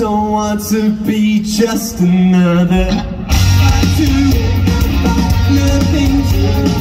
don't want to be just another. I do nothing to